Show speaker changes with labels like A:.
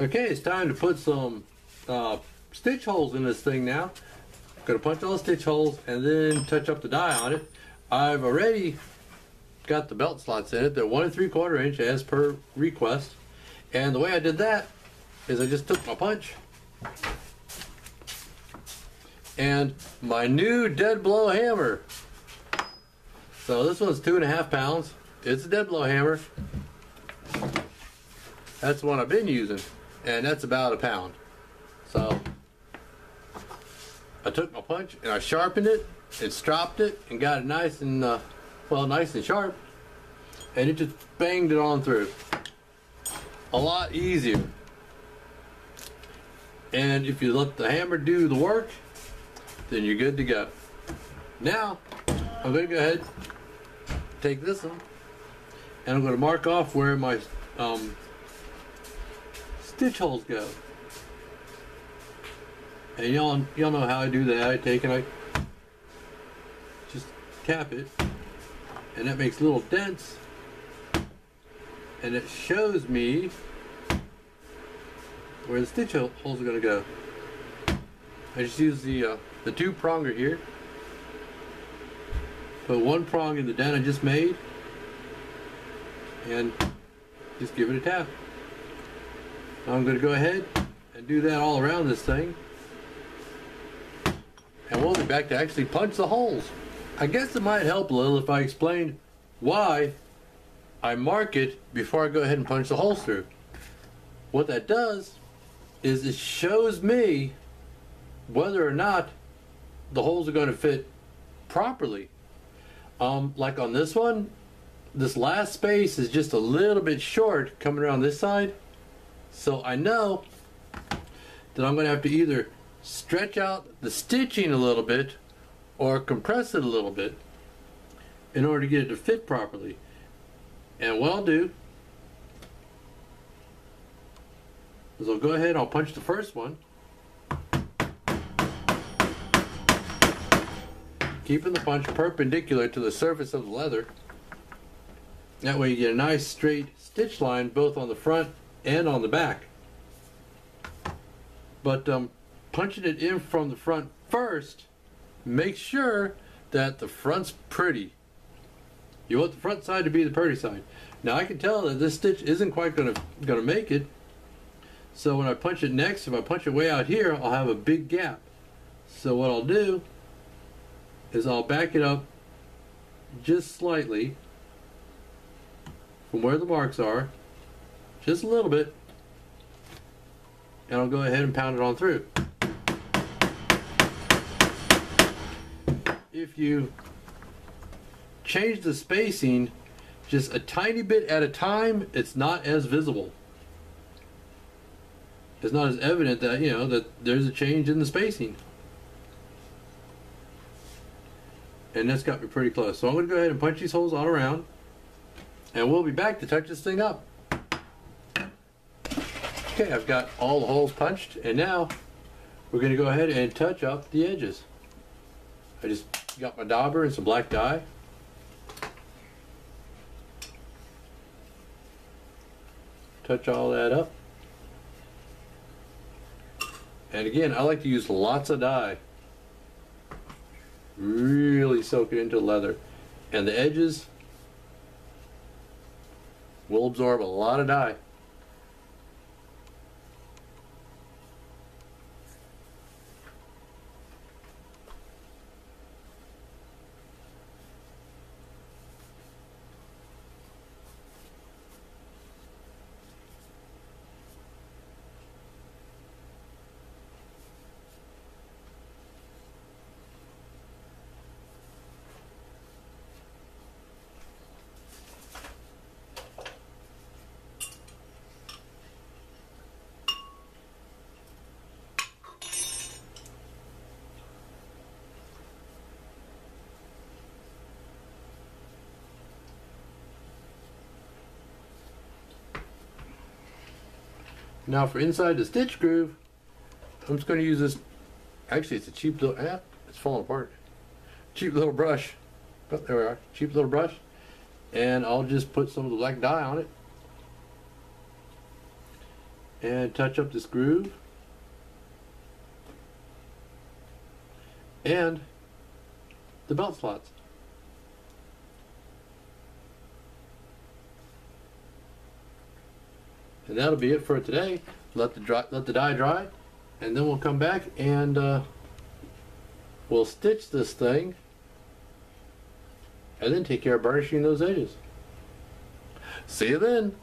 A: Okay, it's time to put some uh, stitch holes in this thing now. Gonna punch all the stitch holes and then touch up the dye on it. I've already got the belt slots in it. They're one and three quarter inch as per request. And the way I did that is I just took my punch and my new dead blow hammer. So this one's two and a half pounds. It's a dead blow hammer. That's the one I've been using, and that's about a pound. So I took my punch and I sharpened it and stropped it and got it nice and uh, well, nice and sharp, and it just banged it on through. A lot easier. And if you let the hammer do the work, then you're good to go. Now, I'm going to go ahead, take this one, and I'm going to mark off where my um, stitch holes go. And y'all, y'all know how I do that. I take and I just tap it, and that makes little dents, and it shows me where the stitch holes are going to go. I just use the uh, the two pronger here. Put one prong in the dent I just made, and just give it a tap. I'm going to go ahead and do that all around this thing. And we'll be back to actually punch the holes. I guess it might help a little if I explained why I mark it before I go ahead and punch the holes through. What that does is it shows me whether or not the holes are going to fit properly. Um, like on this one, this last space is just a little bit short coming around this side. So I know that I'm going to have to either stretch out the stitching a little bit or compress it a little bit in order to get it to fit properly. And what I'll do is I'll go ahead and I'll punch the first one. Keeping the punch perpendicular to the surface of the leather. That way you get a nice straight stitch line both on the front and on the back. But um, punching it in from the front first, make sure that the front's pretty. You want the front side to be the pretty side. Now I can tell that this stitch isn't quite gonna gonna make it. So when I punch it next, if I punch it way out here, I'll have a big gap. So what I'll do is I'll back it up just slightly from where the marks are, just a little bit, and I'll go ahead and pound it on through. If you change the spacing just a tiny bit at a time, it's not as visible. It's not as evident that, you know, that there's a change in the spacing. And that's got me pretty close. So I'm going to go ahead and punch these holes all around. And we'll be back to touch this thing up. Okay, I've got all the holes punched. And now we're going to go ahead and touch up the edges. I just got my dauber and some black dye. Touch all that up. And again, I like to use lots of dye. Really soak it into leather. And the edges will absorb a lot of dye. Now for inside the stitch groove, I'm just going to use this, actually it's a cheap little, eh, it's falling apart. Cheap little brush. Oh, there we are, cheap little brush. And I'll just put some of the black dye on it. and touch up this groove. And the belt slots. And that'll be it for today. Let the dry, let the dye dry, and then we'll come back and uh, we'll stitch this thing, and then take care of burnishing those edges. See you then.